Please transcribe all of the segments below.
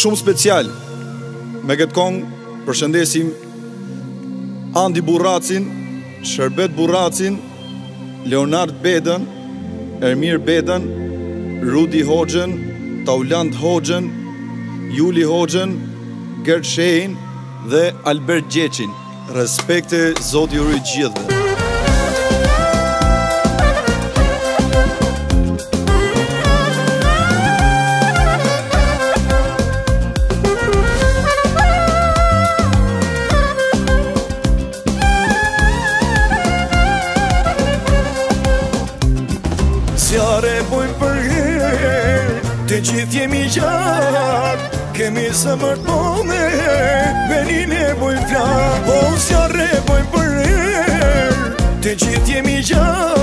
Shumë special me këtë kongë përshëndesim Andi Buracin, Shërbet Buracin, Leonard Beden, Ermir Beden, Rudi Hoxhen, Tauland Hoxhen, Juli Hoxhen, Gert Shein dhe Albert Gjeqin. Respekte Zotë Juri Gjithë. gjithëve. Zjarë e bujmë për herë Të gjithë jemi gjatë Kemi së mërë të me Venin e bujmë flatë. O, zjarë e bujmë për herë Të gjithë jemi gjatë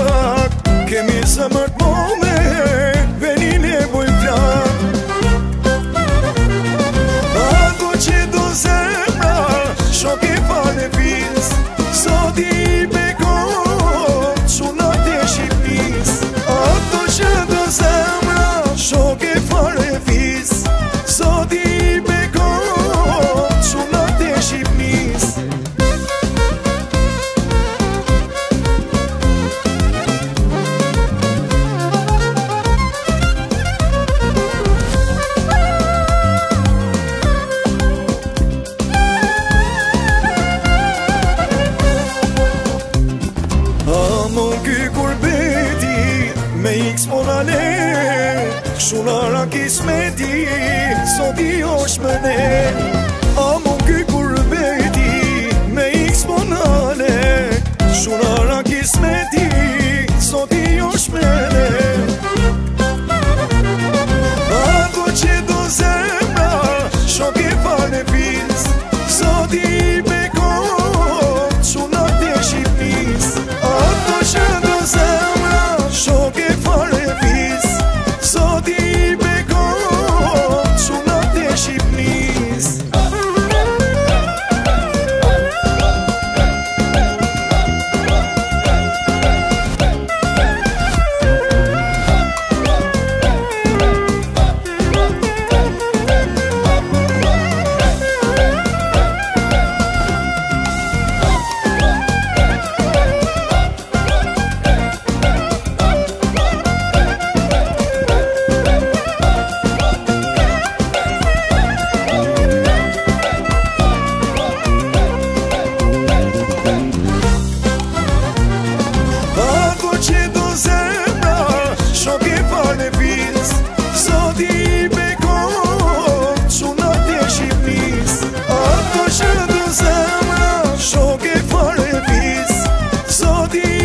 shunar a kis me ti Sot i osh me ne A mu ky kur veti Me x po nane Shunar kis me ti Sot i osh me ne A do qeta melody